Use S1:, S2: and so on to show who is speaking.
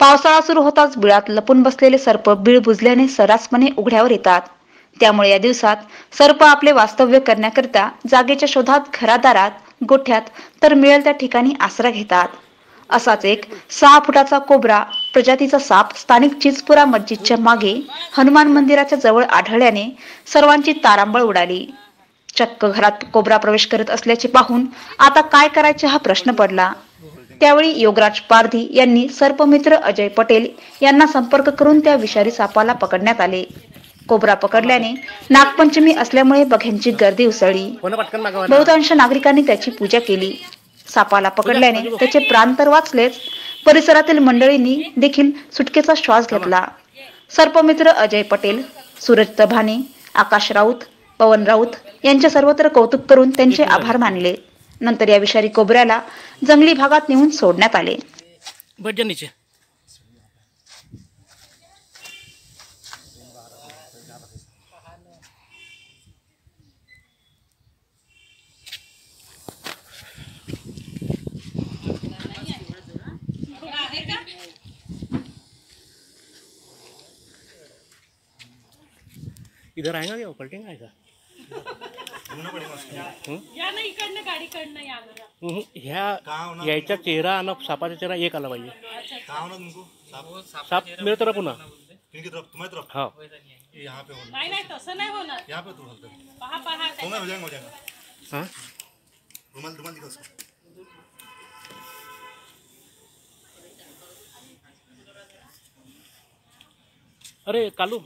S1: पावसाळा सुरू होताच बिळात लपून बसलेले सर्प बीळ बुजल्याने सर्रासपणे उघड्यावर येतात. त्यामुळे या दिवसात सर्प आपले वास्तव्य करण्याकरिता जागेच्या शोधात घरादारात गोठ्यात तर मिळेल त्या ठिकाणी आसरा घेतात. असाच एक सहा फुटाचा कोबरा प्रजातीचा साप स्थानिक चिचपुरा मस्जिदच्या मागे हनुमान मंदिराच्या जवळ आढळल्याने सर्वांची तारांबळ उडाली. चक्क घरात कोबरा प्रवेश करत असल्याचे पाहून आता काय करायचे हा प्रश्न पडला. त्यावेळी योगराज पारधी यांनी सर्पमित्र अजय पटेल यांना संपर्क करून त्या विषारी सापाला पकडण्यात आले. कोबरा पकडल्याने नागपंचमी असल्यामुळे बघ्यांची गर्दी उसळली. बहुतांश नागरिकांनी त्याची पूजा केली. सापाला पकडल्याने त्याचे प्राण तर वाचलेच परिसरातील मंडळींनी देखील सुटकेचा श्वास घेतला. सर्पमित्र अजय पटेल सूरज तभाने आकाश राऊत पवन राऊत यांचे सर्वत्र कौतुक करून त्यांचे आभार मानले. नंतर या विषारी कोबऱ्याला जंगली भागात नेऊन सोडण्यात आले.
S2: नीचे इधर आएगा क्या? पलटेगा
S3: आएगा
S2: हम्म, ह्या यायचा चेहरा आणि सापाचा चेहरा एक आला पाहिजे.
S4: साहब
S2: साप? मेरे तरफ़ पुन्हा?
S4: किनकी तरफ़ तुम्हारी तरफ़
S2: हा.
S4: यहाँ पे होना
S3: नाही नाही तसं नाही होणार.
S4: यहाँ पे तो हल्का
S3: पहा पहा
S4: होगा हो जाएगा हो जाएगा.
S2: हा?
S4: रुमाल रुमाल दिखा उसको.
S2: अरे कालू.